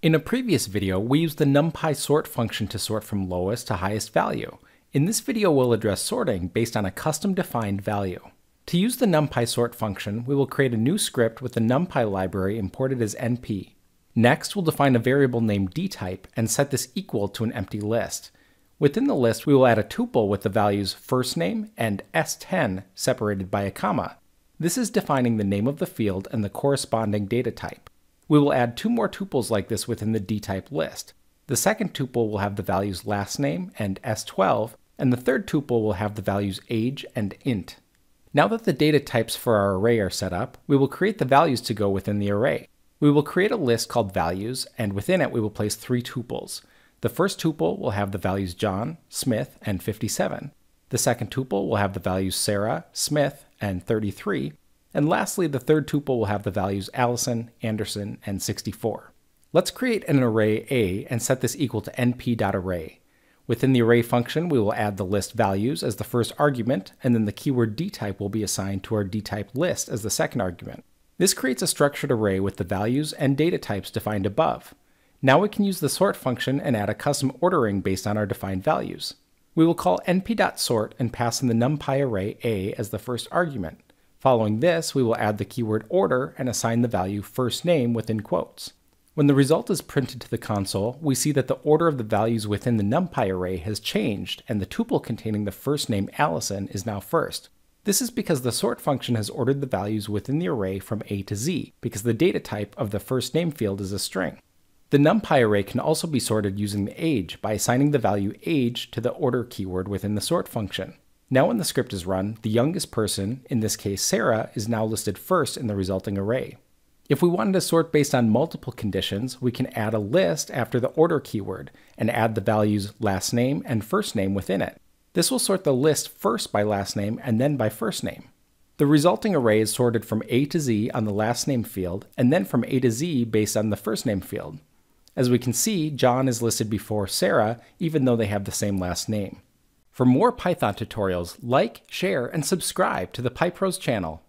In a previous video, we used the numpy sort function to sort from lowest to highest value. In this video, we'll address sorting based on a custom defined value. To use the numpy sort function, we will create a new script with the numpy library imported as np. Next, we'll define a variable named dtype and set this equal to an empty list. Within the list, we will add a tuple with the values first name and s10 separated by a comma. This is defining the name of the field and the corresponding data type. We will add two more tuples like this within the dtype list. The second tuple will have the values last name and s12, and the third tuple will have the values age and int. Now that the data types for our array are set up, we will create the values to go within the array. We will create a list called values, and within it we will place three tuples. The first tuple will have the values John, Smith, and 57. The second tuple will have the values Sarah, Smith, and 33, and lastly, the third tuple will have the values Allison, Anderson, and 64. Let's create an array A and set this equal to np.array. Within the array function, we will add the list values as the first argument, and then the keyword dtype will be assigned to our dtype list as the second argument. This creates a structured array with the values and data types defined above. Now we can use the sort function and add a custom ordering based on our defined values. We will call np.sort and pass in the numpy array A as the first argument. Following this, we will add the keyword order and assign the value first name within quotes. When the result is printed to the console, we see that the order of the values within the numpy array has changed and the tuple containing the first name Allison is now first. This is because the sort function has ordered the values within the array from A to Z, because the data type of the first name field is a string. The numpy array can also be sorted using the age by assigning the value age to the order keyword within the sort function. Now when the script is run, the youngest person, in this case Sarah, is now listed first in the resulting array. If we wanted to sort based on multiple conditions, we can add a list after the order keyword and add the values last name and first name within it. This will sort the list first by last name and then by first name. The resulting array is sorted from A to Z on the last name field and then from A to Z based on the first name field. As we can see, John is listed before Sarah even though they have the same last name. For more Python tutorials, like, share, and subscribe to the PyPros channel.